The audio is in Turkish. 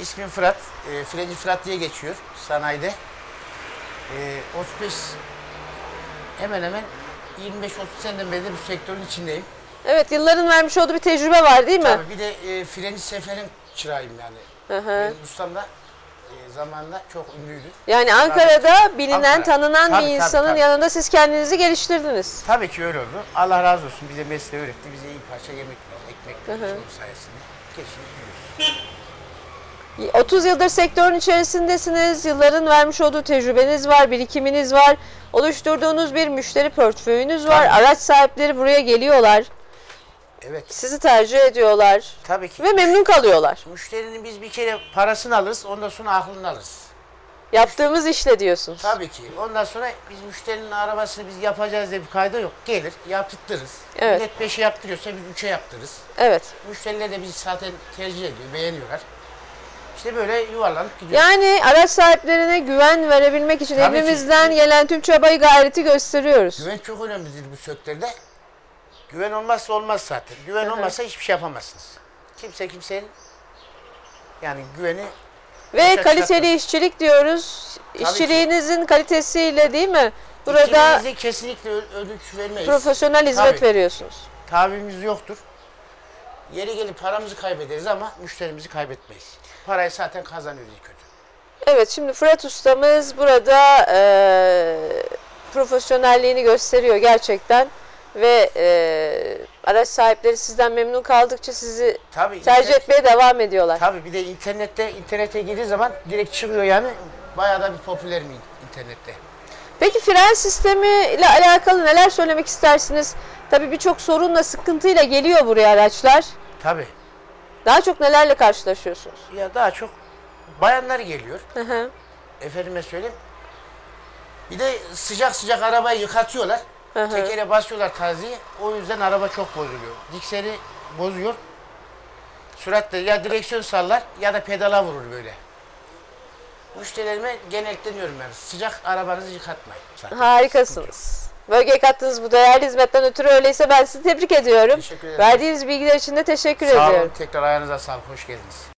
İsmim Fırat. E, Frenci Fırat diye geçiyor sanayide. E, 35 hemen hemen 25-30 seneden beri de bu sektörün içindeyim. Evet yılların vermiş olduğu bir tecrübe var değil mi? Tabii bir de e, Frenci Sefer'in çırağıyım yani. Hı hı. Benim ustam da e, zamanında çok ünlüydü. Yani Ankara'da bilinen, Ankara. tanınan Tabii, bir tabii, insanın tabii. yanında siz kendinizi geliştirdiniz. Tabii ki öyle oldu. Allah razı olsun bize mesleği öğretti. Bize iyi parça yemek ekmek onun sayesinde. Yiyoruz. 30 yıldır sektörün içerisindesiniz. Yılların vermiş olduğu tecrübeniz var, birikiminiz var. Oluşturduğunuz bir müşteri portföyünüz var. Tabii. Araç sahipleri buraya geliyorlar. Evet. Sizi tercih ediyorlar Tabii ki. ve memnun kalıyorlar. Müşterinin biz bir kere parasını alırız, ondan sonra aklını alırız. Yaptığımız işle diyorsunuz. Tabii ki. Ondan sonra biz müşterinin arabasını biz yapacağız diye bir kayda yok. Gelir, yaptırırız. Evet. Millet 5'e yaptırıyorsa biz 3'e yaptırırız. Evet. Müşteriler de bizi zaten tercih ediyor, beğeniyorlar. İşte böyle yuvarlanıp gidiyor. Yani araç sahiplerine güven verebilmek için Tabii ki. elimizden gelen tüm çabayı gayreti gösteriyoruz. Güven çok önemlidir bu sektörde. Güven olmazsa olmaz zaten. Güven olmazsa hiçbir şey yapamazsınız. Kimse kimsenin yani güveni Ve kaliteli işçilik diyoruz. ki. İşçiliğinizin kalitesiyle değil mi? Burada kesinlikle ödünç vermeyiz. profesyonel hizmet Tabii. veriyorsunuz. Tabimiz yoktur. Yeri gelip paramızı kaybederiz ama müşterimizi kaybetmeyiz. Parayı zaten kazanıyoruz iyi kötü. Evet şimdi Fırat ustamız burada eee, profesyonelliğini gösteriyor gerçekten. Ve eee, araç sahipleri sizden memnun kaldıkça sizi Tabii tercih internet- etmeye devam ediyorlar. Tabii bir de internette internete girdiği zaman direkt çıkıyor yani. Bayağı da bir popüler mi internette? Peki fren sistemi ile alakalı neler söylemek istersiniz? Tabii birçok sorunla, sıkıntıyla geliyor buraya araçlar. Tabii. Daha çok nelerle karşılaşıyorsunuz? Ya daha çok bayanlar geliyor. Hı hı. Efendime söyleyeyim. Bir de sıcak sıcak arabayı yıkatıyorlar. Hı hı. Tekere basıyorlar taziye. O yüzden araba çok bozuluyor. Dikseri bozuyor. Süratle ya direksiyon sallar ya da pedala vurur böyle. Müşterilerime genellikle diyorum yani sıcak arabanızı yıkatmayın. zaten. Harikasınız. Bölgeye kattığınız bu değerli hizmetten ötürü öyleyse ben sizi tebrik ediyorum. Teşekkür ederim. Verdiğiniz bilgiler için de teşekkür Sağ ediyorum. olun. Tekrar ayağınıza sağlık. Hoş geldiniz.